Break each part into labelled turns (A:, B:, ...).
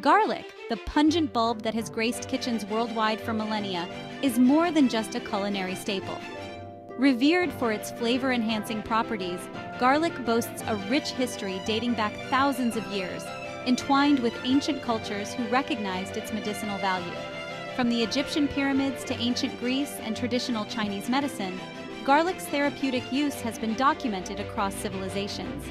A: Garlic, the pungent bulb that has graced kitchens worldwide for millennia, is more than just a culinary staple. Revered for its flavor-enhancing properties, garlic boasts a rich history dating back thousands of years, entwined with ancient cultures who recognized its medicinal value. From the Egyptian pyramids to ancient Greece and traditional Chinese medicine, garlic's therapeutic use has been documented across civilizations.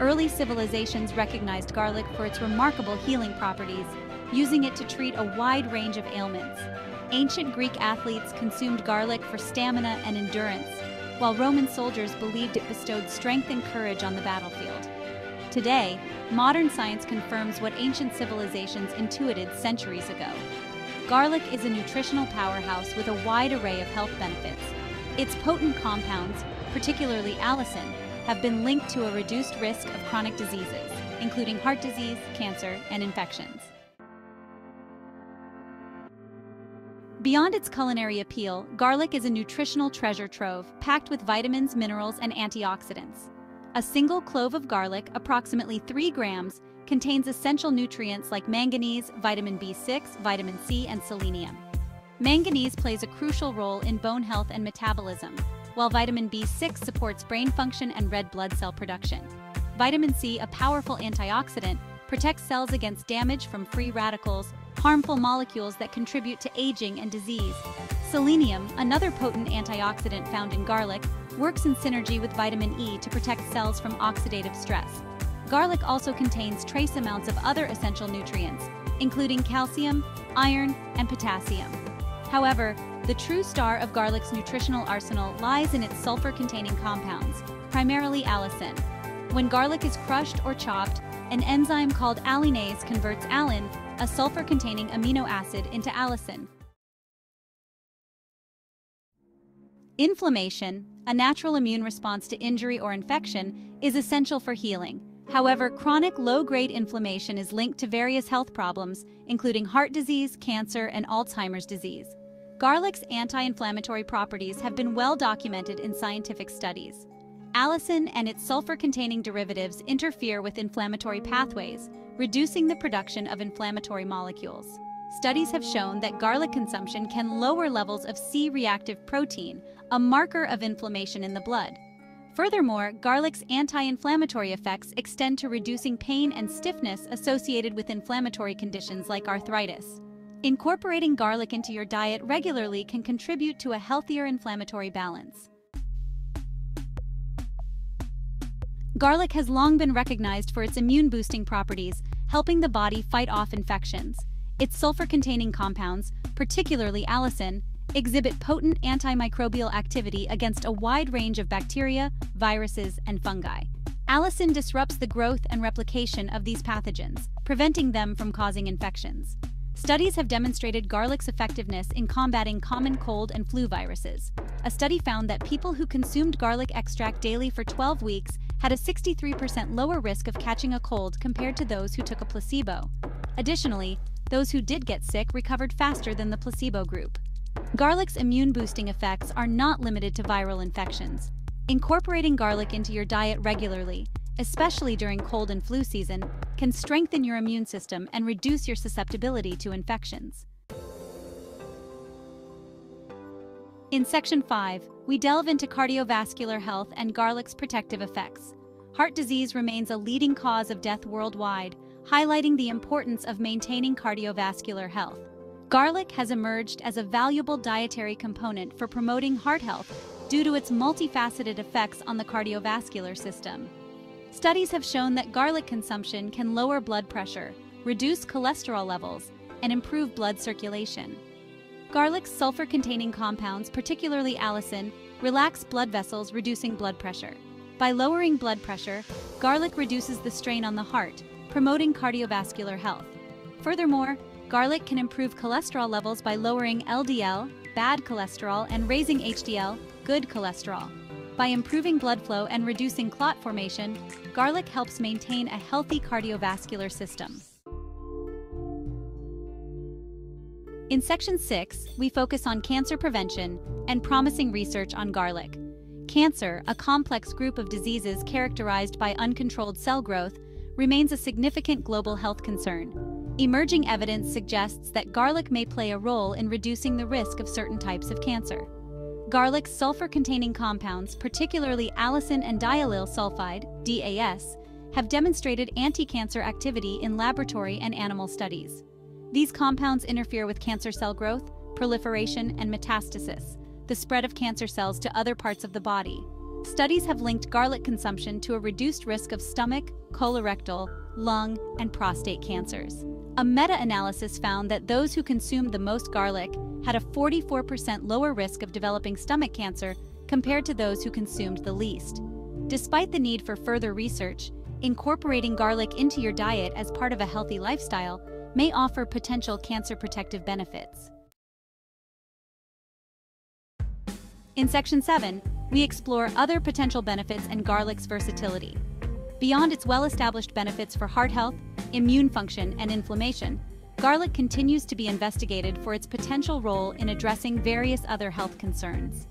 A: Early civilizations recognized garlic for its remarkable healing properties, using it to treat a wide range of ailments. Ancient Greek athletes consumed garlic for stamina and endurance, while Roman soldiers believed it bestowed strength and courage on the battlefield. Today, modern science confirms what ancient civilizations intuited centuries ago. Garlic is a nutritional powerhouse with a wide array of health benefits. Its potent compounds, particularly allicin, have been linked to a reduced risk of chronic diseases, including heart disease, cancer, and infections. Beyond its culinary appeal, garlic is a nutritional treasure trove packed with vitamins, minerals, and antioxidants. A single clove of garlic, approximately 3 grams, contains essential nutrients like manganese, vitamin B6, vitamin C, and selenium. Manganese plays a crucial role in bone health and metabolism, while vitamin B6 supports brain function and red blood cell production. Vitamin C, a powerful antioxidant, protects cells against damage from free radicals, harmful molecules that contribute to aging and disease. Selenium, another potent antioxidant found in garlic, works in synergy with vitamin E to protect cells from oxidative stress. Garlic also contains trace amounts of other essential nutrients, including calcium, iron, and potassium. However, the true star of garlic's nutritional arsenal lies in its sulfur-containing compounds, primarily allicin. When garlic is crushed or chopped, an enzyme called alliinase converts alliin, a sulfur-containing amino acid, into allicin. Inflammation, a natural immune response to injury or infection, is essential for healing. However, chronic low-grade inflammation is linked to various health problems, including heart disease, cancer, and Alzheimer's disease. Garlic's anti-inflammatory properties have been well documented in scientific studies. Allicin and its sulfur-containing derivatives interfere with inflammatory pathways, reducing the production of inflammatory molecules. Studies have shown that garlic consumption can lower levels of C-reactive protein, a marker of inflammation in the blood. Furthermore, garlic's anti-inflammatory effects extend to reducing pain and stiffness associated with inflammatory conditions like arthritis. Incorporating garlic into your diet regularly can contribute to a healthier inflammatory balance. Garlic has long been recognized for its immune-boosting properties, helping the body fight off infections. Its sulfur-containing compounds, particularly allicin, exhibit potent antimicrobial activity against a wide range of bacteria, viruses, and fungi. Allicin disrupts the growth and replication of these pathogens, preventing them from causing infections. Studies have demonstrated garlic's effectiveness in combating common cold and flu viruses. A study found that people who consumed garlic extract daily for 12 weeks had a 63% lower risk of catching a cold compared to those who took a placebo. Additionally, those who did get sick recovered faster than the placebo group. Garlic's immune-boosting effects are not limited to viral infections. Incorporating garlic into your diet regularly, especially during cold and flu season, can strengthen your immune system and reduce your susceptibility to infections. In Section 5, we delve into cardiovascular health and garlic's protective effects. Heart disease remains a leading cause of death worldwide, highlighting the importance of maintaining cardiovascular health. Garlic has emerged as a valuable dietary component for promoting heart health due to its multifaceted effects on the cardiovascular system. Studies have shown that garlic consumption can lower blood pressure, reduce cholesterol levels, and improve blood circulation. Garlic's sulfur-containing compounds, particularly allicin, relax blood vessels, reducing blood pressure. By lowering blood pressure, garlic reduces the strain on the heart, promoting cardiovascular health. Furthermore, garlic can improve cholesterol levels by lowering LDL, bad cholesterol, and raising HDL, good cholesterol. By improving blood flow and reducing clot formation, garlic helps maintain a healthy cardiovascular system. In Section 6, we focus on cancer prevention and promising research on garlic. Cancer, a complex group of diseases characterized by uncontrolled cell growth, remains a significant global health concern. Emerging evidence suggests that garlic may play a role in reducing the risk of certain types of cancer. Garlic's sulfur-containing compounds, particularly allicin and diallyl sulfide, DAS, have demonstrated anti-cancer activity in laboratory and animal studies. These compounds interfere with cancer cell growth, proliferation, and metastasis, the spread of cancer cells to other parts of the body. Studies have linked garlic consumption to a reduced risk of stomach, colorectal, lung, and prostate cancers. A meta-analysis found that those who consumed the most garlic had a 44% lower risk of developing stomach cancer compared to those who consumed the least. Despite the need for further research, incorporating garlic into your diet as part of a healthy lifestyle may offer potential cancer protective benefits. In Section 7, we explore other potential benefits and garlic's versatility. Beyond its well-established benefits for heart health, immune function, and inflammation, garlic continues to be investigated for its potential role in addressing various other health concerns.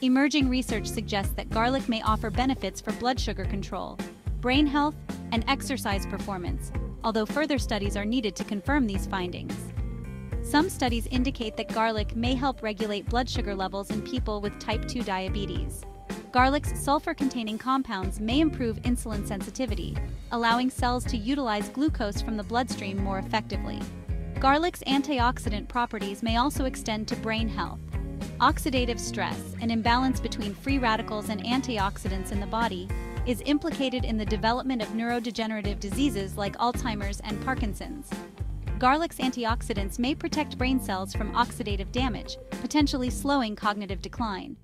A: Emerging research suggests that garlic may offer benefits for blood sugar control, brain health, and exercise performance, although further studies are needed to confirm these findings. Some studies indicate that garlic may help regulate blood sugar levels in people with type 2 diabetes. Garlic's sulfur-containing compounds may improve insulin sensitivity, allowing cells to utilize glucose from the bloodstream more effectively. Garlic's antioxidant properties may also extend to brain health. Oxidative stress, an imbalance between free radicals and antioxidants in the body, is implicated in the development of neurodegenerative diseases like Alzheimer's and Parkinson's. Garlic's antioxidants may protect brain cells from oxidative damage, potentially slowing cognitive decline.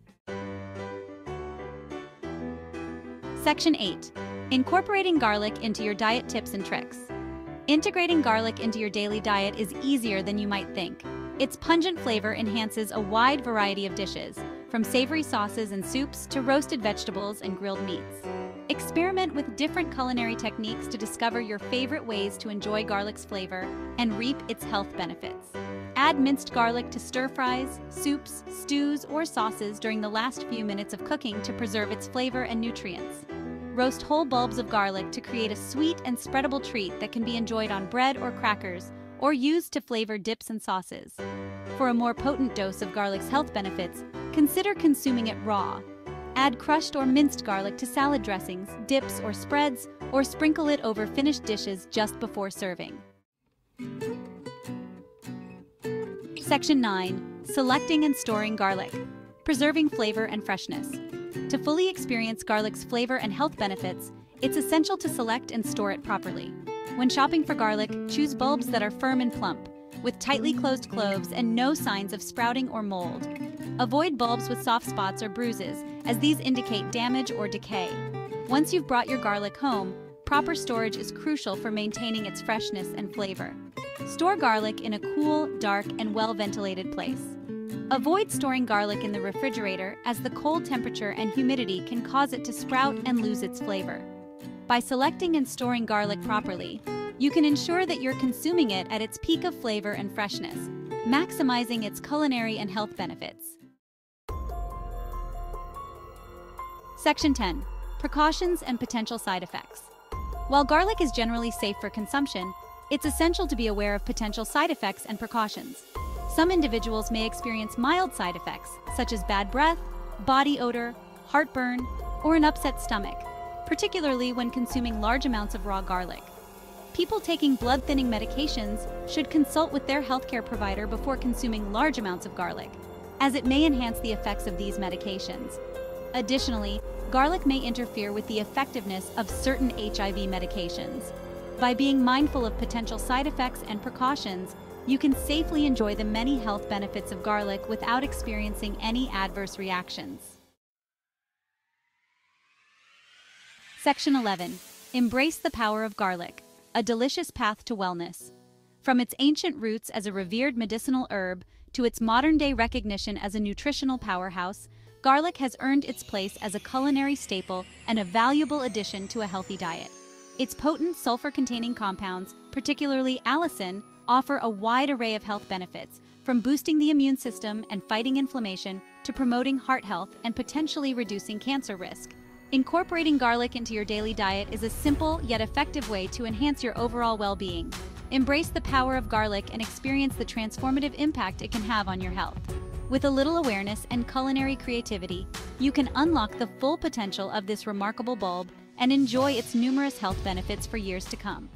A: Section 8. Incorporating garlic into your diet tips and tricks. Integrating garlic into your daily diet is easier than you might think. Its pungent flavor enhances a wide variety of dishes, from savory sauces and soups to roasted vegetables and grilled meats. Experiment with different culinary techniques to discover your favorite ways to enjoy garlic's flavor and reap its health benefits. Add minced garlic to stir fries, soups, stews, or sauces during the last few minutes of cooking to preserve its flavor and nutrients. Roast whole bulbs of garlic to create a sweet and spreadable treat that can be enjoyed on bread or crackers, or used to flavor dips and sauces. For a more potent dose of garlic's health benefits, consider consuming it raw, Add crushed or minced garlic to salad dressings, dips, or spreads, or sprinkle it over finished dishes just before serving. Section 9. Selecting and storing garlic. Preserving flavor and freshness. To fully experience garlic's flavor and health benefits, it's essential to select and store it properly. When shopping for garlic, choose bulbs that are firm and plump, with tightly closed cloves and no signs of sprouting or mold. Avoid bulbs with soft spots or bruises, as these indicate damage or decay. Once you've brought your garlic home, proper storage is crucial for maintaining its freshness and flavor. Store garlic in a cool, dark, and well-ventilated place. Avoid storing garlic in the refrigerator as the cold temperature and humidity can cause it to sprout and lose its flavor. By selecting and storing garlic properly, you can ensure that you're consuming it at its peak of flavor and freshness, maximizing its culinary and health benefits. Section 10. Precautions and potential side effects. While garlic is generally safe for consumption, it's essential to be aware of potential side effects and precautions. Some individuals may experience mild side effects, such as bad breath, body odor, heartburn, or an upset stomach, particularly when consuming large amounts of raw garlic people taking blood-thinning medications should consult with their healthcare provider before consuming large amounts of garlic, as it may enhance the effects of these medications. Additionally, garlic may interfere with the effectiveness of certain HIV medications. By being mindful of potential side effects and precautions, you can safely enjoy the many health benefits of garlic without experiencing any adverse reactions. Section 11. Embrace the power of garlic a delicious path to wellness. From its ancient roots as a revered medicinal herb to its modern-day recognition as a nutritional powerhouse, garlic has earned its place as a culinary staple and a valuable addition to a healthy diet. Its potent sulfur-containing compounds, particularly allicin, offer a wide array of health benefits, from boosting the immune system and fighting inflammation to promoting heart health and potentially reducing cancer risk. Incorporating garlic into your daily diet is a simple yet effective way to enhance your overall well-being. Embrace the power of garlic and experience the transformative impact it can have on your health. With a little awareness and culinary creativity, you can unlock the full potential of this remarkable bulb and enjoy its numerous health benefits for years to come.